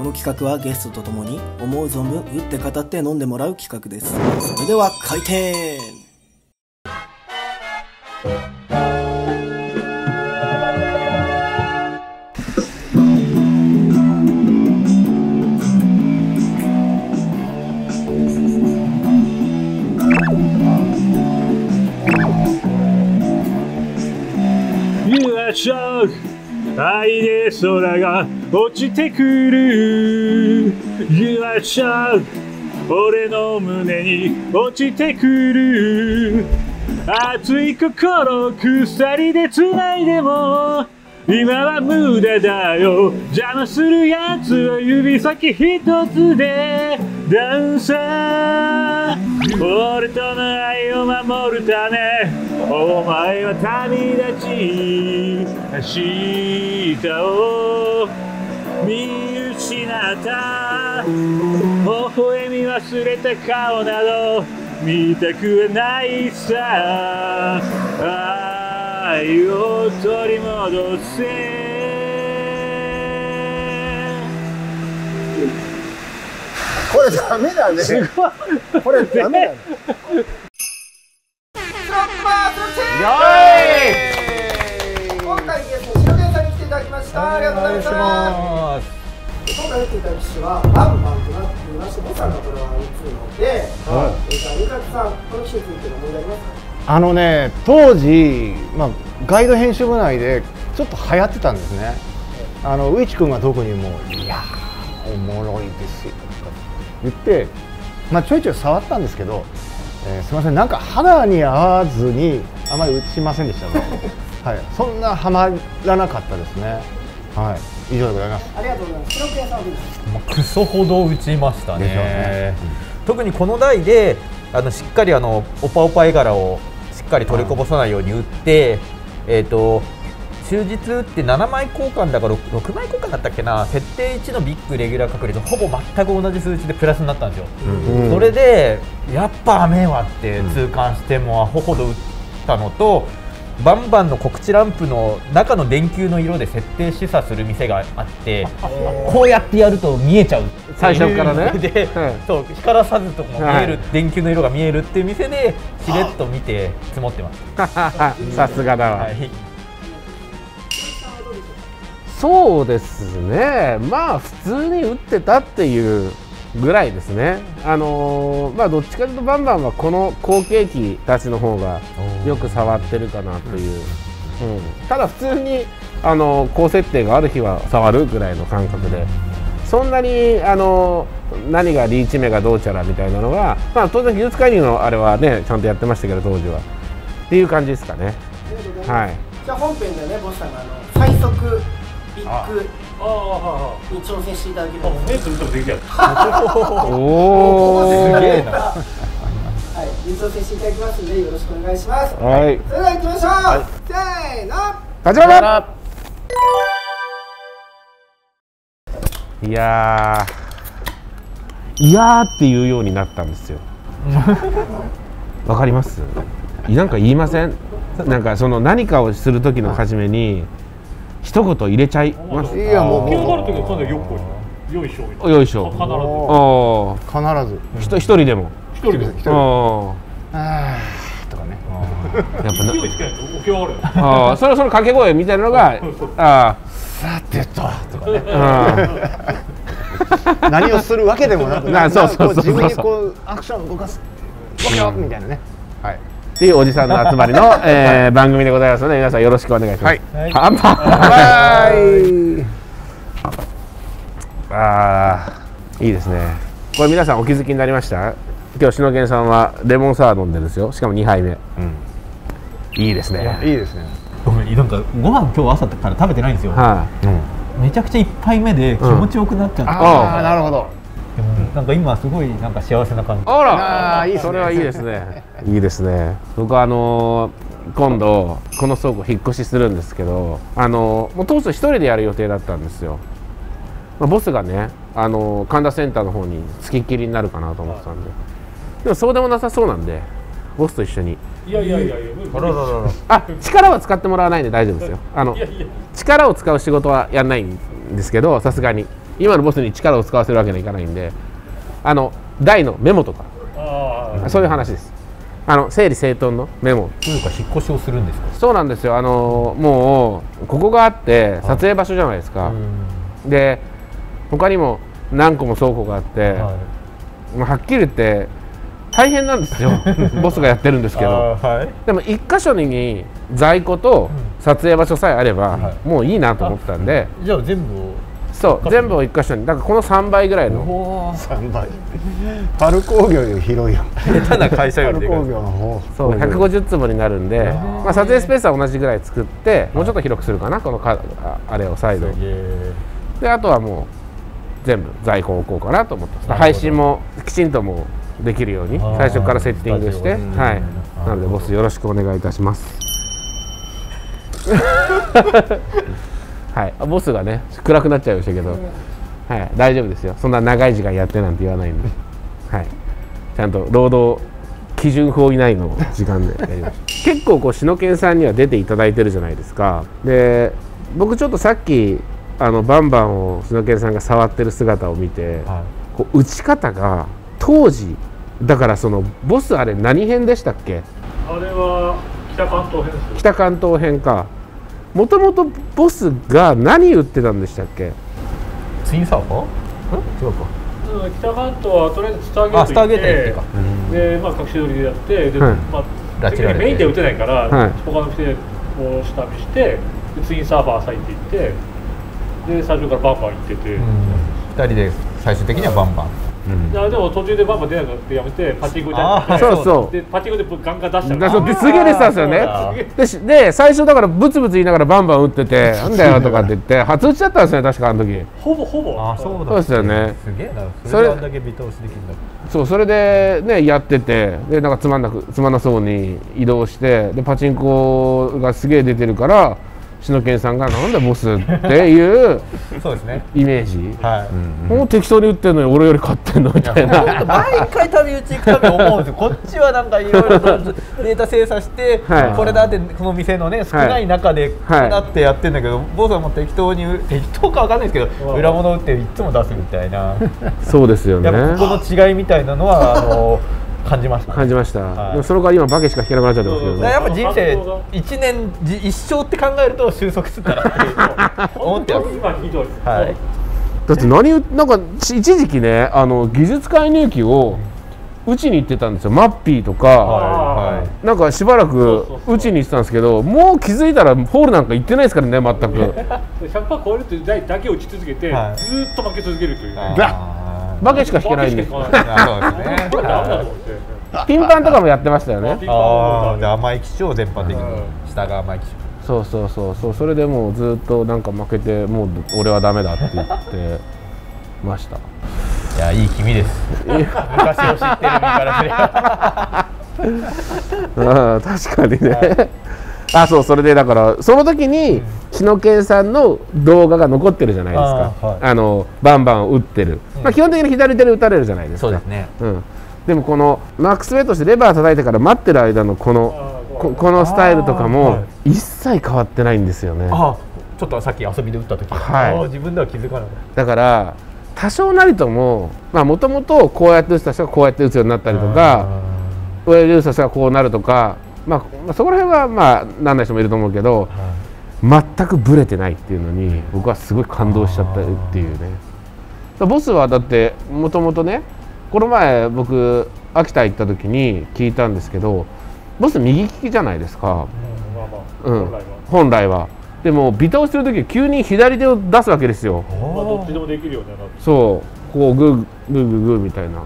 この企画はゲストと共に思う存分打って語って飲んでもらう企画です。それでは開店。で空が落ちてくる。You are child 俺の胸に落ちてくる。熱い心鎖で繋いでも今は無駄だよ。邪魔するやつは指先一つで。ダンサー。俺との愛を守るため。お前は旅立ち明日を見失った。微笑み忘れた顔など見たくはないさ。愛を取り戻せ。これダメだね。これダメだね今回ゲスト白源さんに来ていただきましたありがとうございました今回打っていただく機種はバンバンとなっていましてボさんがこれは打つので、はい、えー、じゃあさんこの機種につい。ての思い出ありますかあのね当時、まあ、ガイド編集部内でちょっと流行ってたんですね。あの上地君が特にもう「いやおもろいですよ」とか言って、まあ、ちょいちょい触ったんですけど、えー、すみません。なんか肌に合わずにあまり打ちませんでしたね。はい。そんなはまらなかったですね。はい。以上でございます。ありがとうございます。黒木さんもクソほど打ちましたね、ね。うん、特にこの台であのしっかりあのオパオパ絵柄をしっかり取りこぼさないように打って、えーと、終日って7枚交換だから 6, 6枚交換だったっけな？設定1のビッグレギュラー確率ほぼ全く同じ数値でプラスになったんですよ、うん、それでやっぱ雨はって痛感してもアホほど打ったのと、バンバンの告知ランプの中の電球の色で設定示唆する店があってこうやってやると見えちゃう。最初からね。で、そう光らさずとも見える、電球の色が見えるっていう店でしれっと見て積もってます。さすがだわ、はい、そうですね。まあ普通に打ってたっていうぐらいですね、あのー、まあ、どっちかというとバンバンはこの後継機たちの方がよく触ってるかなという、うん、ただ普通に、あのー、高設定がある日は触るぐらいの感覚で。そんなに、あのー、何がリーチ目がどうちゃらみたいなのが、まあ、当然技術介入のあれはねちゃんとやってましたけど当時は。っていう感じですかね。はい、じゃあ本編でねボスさんがあの最速ビッグに挑戦してい。ただければ目つぶってもできちゃうおおすげえな。はい挑戦していただきますのでよろしくお願いします。はい。それでは行きましょう、はい、せーの。始まらいやいやっていうようになったんですよ。わかります？なんか言いません？なんかその何かをする時の初めに一言入れちゃいます。いやもう気がる時は必ずよっこよいしょ。よいしょ。必ず。必ず。一人でも。一人でも。一人あとかね。やっぱ起き上がるあそろそろ掛け声みたいなのがあさてと。とかね。何をするわけでもなく そうそうそう自分にこうアクション動かす。みたいなね。はいっていうおじさんの集まりの、えー、番組でございますので皆さんよろしくお願いします。はい、乾杯。ああいいですね。これ皆さんお気づきになりました？今日篠源さんはレモンサワー飲んでるんですよ。しかも2杯目、うん、いいですね。いいですね。僕なんかご飯今日朝から食べてないんですよ、はあうん、めちゃくちゃ1杯目で気持ちよくなっちゃって、うん、ああなるほどなんか今すごいなんか幸せな感じ。あら。あいいそれはいいですね。いいですね。僕あのー、今度この倉庫引っ越しするんですけどあのー、もう当初一人でやる予定だったんですよ、まあ、ボスがねあのー、神田センターの方に付きっきりになるかなと思ってたんで。でもそうでもなさそうなんでボスと一緒に。いやいやいやいやあ力は使ってもらわないんで大丈夫ですよ。あの力を使う仕事はやんないんですけどさすがに今のボスに力を使わせるわけにはいかないんであの大のメモとか。そういう話です。あの整理整頓のメモ。というか引っ越しをするんですか？そうなんですよ。あのもうここがあって撮影場所じゃないですか、で他にも何個も倉庫があって、はい。まあはっきり言って大変なんですよ。ボスがやってるんですけど。はい。でも一箇所に在庫と撮影場所さえあれば、はもういいなと思ったんで。じゃあ全部そう全部を一箇所にだからこの3倍ぐらいの。お3倍。パル工業より広いよ下手な会社よりでかい。業の方。そう150坪になるんで、まあ、撮影スペースは同じぐらい作ってもうちょっと広くするかなこのかああれをサイドすげえであとはもう全部在庫を置こうかなと思って配信もきちんともうできるように最初からセッティングしてはい。うん。なのでボスよろしくお願いいたします はい。あボスがね暗くなっちゃいましたけど、はい、大丈夫ですよ。そんな長い時間やってなんて言わないんで、はい、ちゃんと労働基準法以内の時間でやりました 結構こう篠研さんには出ていただいてるじゃないですか。で僕ちょっとさっきあのバンバンを篠研さんが触ってる姿を見て、はこう打ち方が当時だからそのボスあれ何編でしたっけ？あれは北関東編ですよ。北関東編かもともとボスが何売ってたんでしたっけ？いツインサーファー？違うか。うん北関東はとりあえずスターゲートあスターゲート行ってか。でまあ隠し撮りでやってで、はい。まあ拉致られて。メインで打てないから、はい。他の人でこう下見してでツインサーバー咲いていってで最初からバンバン行ってて、2人で最終的にはバンバンいやでも途中でバンバン出なくなってやめてパチンコであーそう。そうでパチンコでガンガン出したからですげえ出てたんですよね。あでしで最初だからブツブツ言いながらバンバン打ってて なんだよとかって言って初打ちだったんですよね確かあの時。ほぼほぼ。あそうだそうですよね。すげえな。それだけ見通しできるんだ。そうそれでねやっててでなんかつまんなくつまんなそうに移動してでパチンコがすげえ出てるから篠研さんが「なんだボス」っていう そうですね。イメージ。はい。もう適当に打ってんのに俺より勝ってんのみたいな。毎回旅打ち行くたび思うんですよ。こっちはなんかいろいろとデータ精査して、はい。これだってこの店のね少ない中でこはいれだってやってんだけど、坊さんも適当に適当かわかんないですけど裏物打っていつも出すみたいな。そうですよね。やっぱここの違いみたいなのはあの 感じました、感じました、はい。でもその代わり今バケしか弾けなくなっちゃってますけどやっぱ人生1年じ一生って考えると収束するんだなっ思ってます。今ひどい。はい。だって何をなんかち一時期ねあの技術介入機を打ちに行ってたんですよ。マッピーとか、はいはい。なんかしばらく打ちに行ってたんですけどもう気づいたらホールなんか行ってないですからね全く。100%超えるって台だけ打ち続けて、はい。ずーっと負け続けるという、あーバケしか弾けないんでそうですね。ピンパンとかもやってましたよね。あもあで甘い機種を全般的にうん下が甘い機種。そうそうそうそうそれでもうずっとなんか負けてもう俺はダメだって言ってました。いやいい君です。昔を知ってる身からすれば。ああ確かにね、あそうそれでだからその時に篠研さんの動画が残ってるじゃないですか。ああ、はい。のバンバン打ってる、まあ、基本的に左手で打たれるじゃないですか。ね。うん、でもこのマックスウェイトしてレバー叩いてから待ってる間のこのここのスタイルとかもはい。一切変わってないんですよね。あちょっとさっき遊びで打った時。はい。自分では気づかなかっだから多少なりとももともとこうやって打つた人がこうやって打つようになったたりとか上で打つた人がこうなるとか、まあ、まあそこら辺はまあなんない人もいると思うけど全くブレてないっていうのに僕はすごい感動しちゃったっていうね。ボスはだってもともとねこの前僕秋田行った時に聞いたんですけどボス右利きじゃないですか、うんまあまあ、うん。本来は、でもビタをしてる時急に左手を出すわけですよ。まあ、どっちでもできるようになるそう。こうグーグーグーグーみたいな。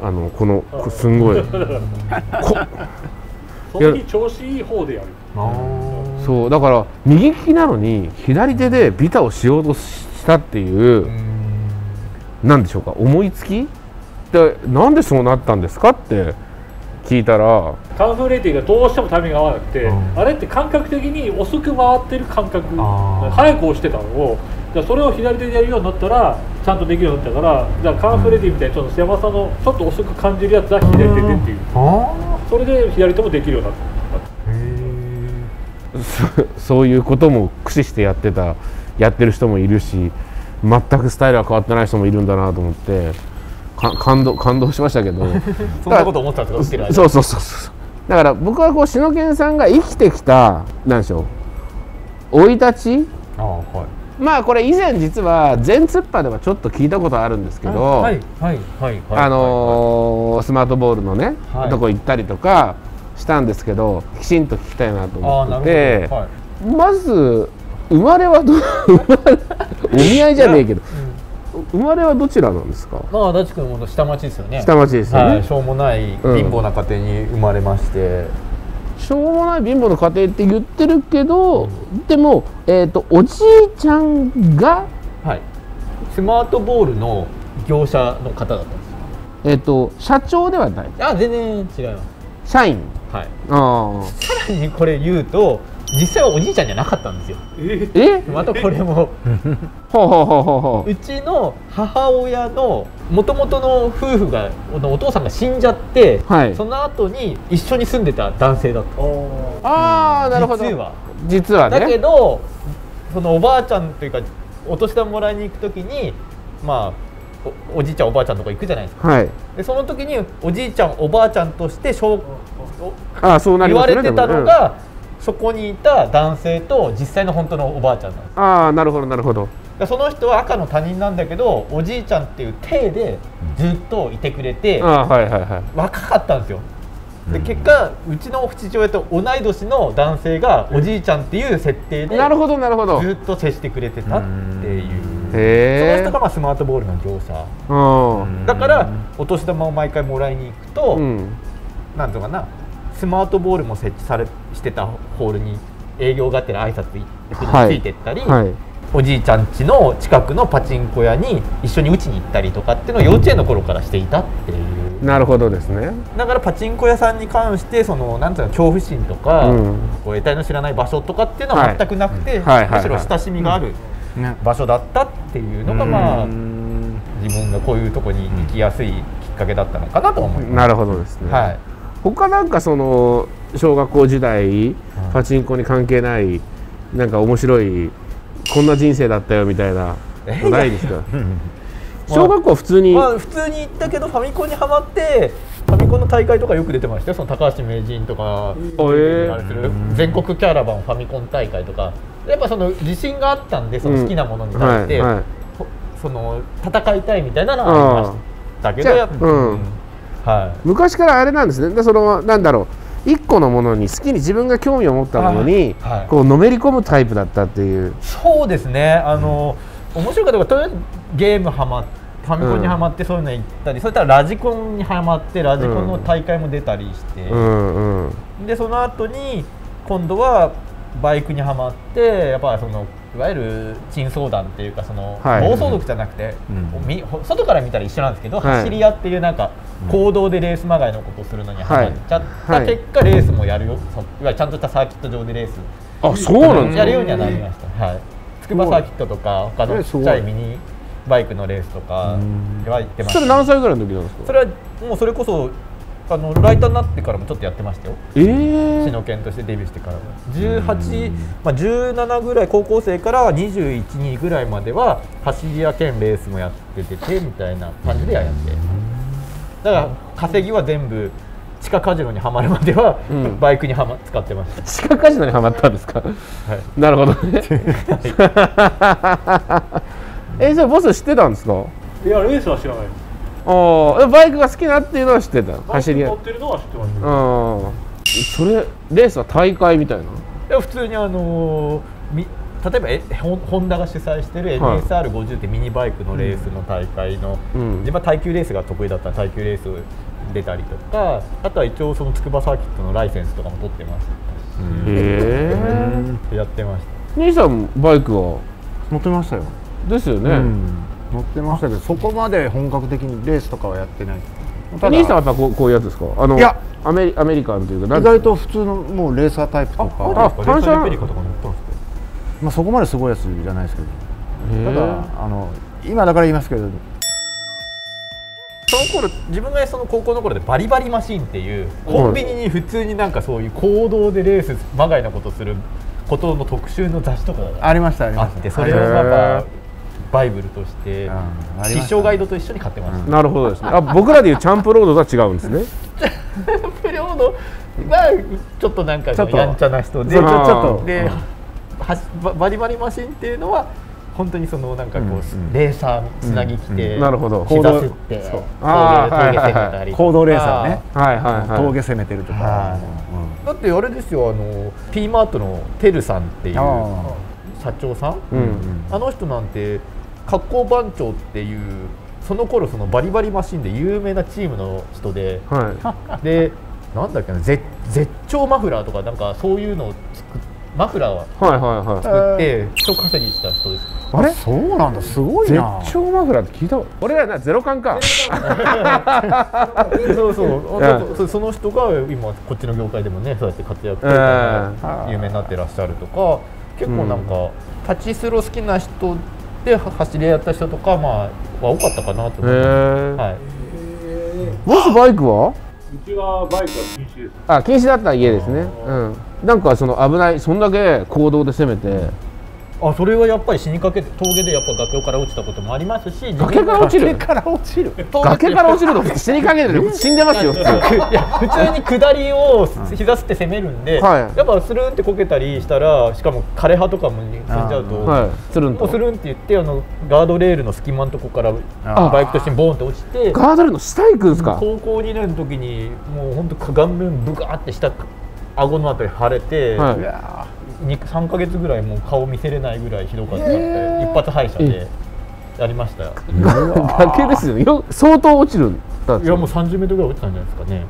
あのこのこすんごい。こその日調子いい方でやる。そう。だから右利きなのに左手でビタをしようとしたっていうなんでしょうか？思いつき？でなんでそうなったんですかって聞いたらカンフーレーティがどうしてもタイミングが合わなくて、うん。あれって感覚的に遅く回ってる感覚早く押してたのをじゃあそれを左手でやるようになったらちゃんとできるようになったからじゃあカンフーレーティみたいにちょっと狭さのちょっと遅く感じるやつは左手でっていう。あそれで左手もできるようになった。そそういうことも駆使してやってたやってる人もいるし全くスタイルが変わってない人もいるんだなと思ってか感動感動しましたけど。そんなこと思ってたんですかそうそうそうそう。だから僕はこう篠研さんが生きてきたなんでしょう生い立ちあはいまあこれ以前実は全突破ではちょっと聞いたことあるんですけど、はいはいはいはい。あのースマートボールのね、はいとこ行ったりとかしたんですけどきちんと聞きたいなと思ってて。はい。まず生まれはど生まれお見合いじゃねえけど、生まれはどちらなんですか？まあ足立区の下町ですよね。下町ですよね、はい、しょうもない貧乏な家庭に生まれまして、しょうもない貧乏の家庭って言ってるけど、でも、えー、とおじいちゃんが、はい、スマートボールの業者の方だったんです。よえー、と社長ではない。あ全然違います。社員。はい。あさらにこれ言うと実際はおじいちゃんじゃなかったんですよ。ーえ？またこれも。ほうほうほうほうほう。うちの母親のもともとの夫婦がおお父さんが死んじゃって、はい。その後に一緒に住んでた男性だった。ああなるほど。実は実はね。だけどそのおばあちゃんというかお年玉もらいに行く時にまあおおじいちゃんおばあちゃんのとこ行くじゃないですか。はい。でその時におじいちゃんおばあちゃんとしてしょうああそうな言われてたのが、そこにいた男性と実際の本当のおばあちゃんなんです。うんああなるほどなるほど。でその人は赤の他人なんだけどおじいちゃんっていう体でずっといてくれて、はいはいはい。若かったんですよ。で結果うちの父親と同い年の男性がおじいちゃんっていう設定でなるほどなるほど。ずっと接してくれてたっていう。その人がまあスマートボールの業者。うん。だからお年玉を毎回もらいに行くと、うん。なんとかなスマートボールも設置されしてたホールに営業がてら挨拶にはい。ついてったり、はい。おじいちゃん家の近くのパチンコ屋に一緒に打ちに行ったりとかっていうのを幼稚園の頃からしていたっていう。なるほどですね。だからパチンコ屋さんに関してそのなんていうの恐怖心とか、うん。こう得体の知らない場所とかっていうのは全くなくて、はいはいはい。むしろ親しみがあるね場所だったっていうのが、まあ自分がこういうとこに行きやすいきっかけだったのかなと思います。なるほどですね、はい他なんかその小学校時代パチンコに関係ないなんか面白いこんな人生だったよみたいなないですか？小学校普通に、まあ、普通に行ったけどファミコンにはまってファミコンの大会とかよく出てましたよ。その高橋名人とか、えあれする？全国キャラバンファミコン大会とか。やっぱその自信があったんでその好きなものに対して、うんはいはい。ほその戦いたいみたいなのはありましたけどやっぱうんは昔からあれなんですね。でそのなんだろう。一個のものに好きに自分が興味を持ったものに、はい。はい。こうのめり込むタイプだったっていう。い、そうですね。あの面白かったとりあえずゲームハマファミコンにはまってそういうの行ったり、それからラジコンにはまってラジコンの大会も出たりして、うんうん。でその後に今度はバイクにはまってやっぱそのいわゆる珍相談っていうかその、はい。暴走族じゃなくて、外から見たら一緒なんですけど、はい。走り屋っていうなんか行動でレースまがいのことをするのにはまっちゃった。はい。結果、レースもやるよ。そいわゆるちゃんとしたサーキット上でレース。あそうなんですか？やるようにはなりました、はい、筑波サーキットとか他のちえすごい。っちゃいミニバイクのレースとかは行ってましたそれ何歳ぐらいの時なんですか？それはもうそれこそあのライターになってからもちょっとやってましたよ。ええ市の県としてデビューしてからは18、まあ、17ぐらい高校生から21、2ぐらいまでは走り屋兼レースもやってててみたいな感じでやって。だから稼ぎは全部地下カジノにはまるまでは、うん。バイクにはま使ってました。地下カジノにはまったんですか、なるほどね。えじゃあボス知ってたんですか？いやレースは知らないああバイクが好きなっていうのは知ってた。走り屋乗ってるのは知ってますうん。それレースは大会みたいな？いや普通にあのーみ例えばえホンダが主催してるはい。NSR50 ってミニバイクのレースの大会の、うん。自分は耐久レースが得意だったら耐久レース出たりとかあとは一応その筑波サーキットのライセンスとかも取ってましへえたやってました。兄さんバイクは？乗ってましたよ、ですよね、うん乗ってましたけどそこまで本格的にレースとかはやってない。兄さんはやっぱこうこういうやつですか？あのいやアメリアメリカンというか意外と普通のもうレーサータイプとあか。あ反射レーサーレプリカとか乗ったんですかまあ、そこまですごいやつじゃないですけど。へただあの今だから言いますけど。その頃自分がその高校の頃でバリバリマシンっていうコンビニに普通になんかそういう行動でレースまがいなことすることの特集の雑誌とかがありましたありあましったてそれをやっぱバイブルとして必勝ガイドと一緒に買ってます、なるほどですね。あ僕らでいうチャンプロードとは違うんですね。不良のがちょっとなんかちょっと。やんちゃな人でちょっとちょっと。で、はしババリバリマシンっていうのは本当にそのなんかこう、うんうん。レーサーつなぎ着て、うん。なるほど。膝すってそう。行動レーサーね。はいはいはい。峠攻めてるとか。はだってあれですよあの P マートのテルさんっていうあ社長さん、うん。あの人なんて格好番長っていうその頃そのバリバリマシンで有名なチームの人ではい。でなんだっけな絶絶頂マフラーとかなんかそういうのを作っマフラーははいはいはい。作って人稼ぎした人です。あれ？そうなんだすごい絶な頂マフラーって聞いた？俺らなゼロ感か。そうそう。そその人が今こっちの業界でもねそうやって活躍有名になってらっしゃるとか結構なんか、パチスロ好きな人では走り屋やった人とかまあは多かったかなとへ思います、えはい、ボスバイクは？うちはバイクは禁止です。あ禁止だった家ですね。うん。なんかその危ないそんだけ行動で攻めてあそれはやっぱり死にかけて峠でやっぱ崖から落ちたこともありますし崖から落ちる？から落ちる。崖から落ちると死にかけてる死んでますよ普通。いや普通に下りを膝すって攻めるんで、はい。やっぱスルンってこけたりしたらしかも枯れ葉とかも踏んじゃうと、はい。つるんと。スルンって言ってあのガードレールの隙間のとこからあバイクとしてボーンって落ちてガードレールの下行くんですか？高校2年の時にもう本当顔面ブガーって下顎のあたり腫れて、はい3か月ぐらいもう顔見せれないぐらいひどかったんで、一発敗者でやりましたよ。崖ですよ。よ相当落ちるんだいやもう30メートルぐらい落ちたんじゃないですかね。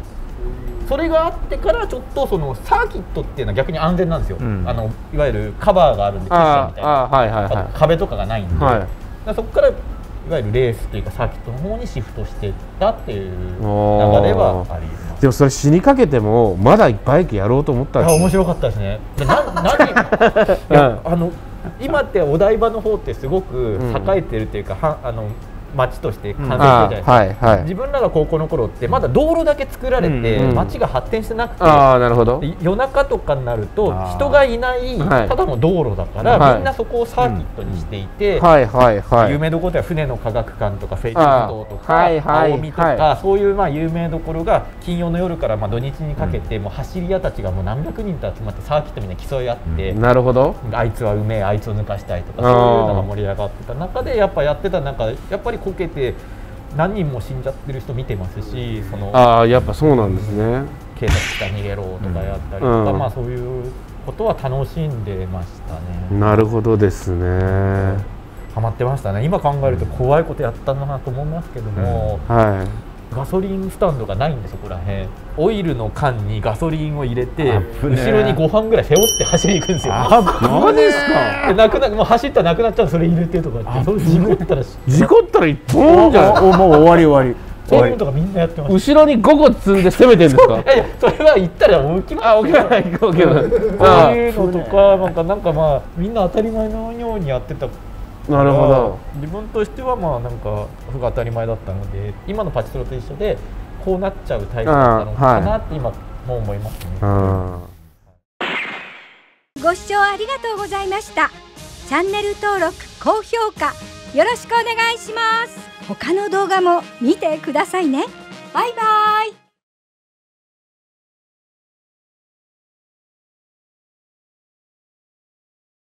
それがあってからちょっとそのサーキットっていうのは逆に安全なんですよ、ん。あのいわゆるカバーがあるんでクッションあみたいな。壁とかがないんで、い。はいそこからいわゆるレースというかサーキットの方にシフトしていったっていう流れはあります。でもそれ死にかけてもまだバイクやろうと思ったんですいや面白かったですね。でな 何いやあの今ってお台場の方ってすごく栄えてるっていうか、はあの街として完成してるじゃないですか。あはいはい。自分らが高校の頃ってまだ道路だけ作られて、うん街が発展してなくて、ああなるほど。で夜中とかになると人がいないはいただの道路だから、はい。みんなそこをサーキットにしていて、はいはいはい。有名どころでは船の科学館とかフェイス道とか、はいはい青海とか、はそういうまあ有名どころが金曜の夜からまあ土日にかけて、もう走り屋たちがもう何百人と集まってサーキットみんな競い合って、なるほど。あいつはうめえあいつを抜かしたいとかそういうのが盛り上がってた中でやっぱやってた中やっぱりこけて何人も死んじゃってる人見てますしそのああやっぱそうなんですね。警察来た逃げろとかやったりとか、うん。まあそういうことは楽しんでましたね。なるほどですね。ハマってましたね。今考えると怖いことやったなと思いますけども、はガソリンスタンドがないんでそこらへんオイルの缶にガソリンを入れて後ろに5班ぐらい背負って走りに行くんですよ。いマジですか？でなくなもう走ったらなくなっちゃうそれ入れてとかってそれ事故ったら事故ったら一本じゃん。おもう終わり終わり。そういうのとかみんなやってました後ろに5個積んで攻めてるんですか？いやそれは言ったら起きます。あ、起きない、起きない。そうあいうのとかなんかなんかまあみんな当たり前のようにやってたなるほど。自分としてはまあなんかすごい当たり前だったので今のパチスロと一緒でこうなっちゃうタイプだったのかなって今もう思いますね、あ。ご視聴ありがとうございました。チャンネル登録高評価よろしくお願いします。他の動画も見てくださいね。バイバイ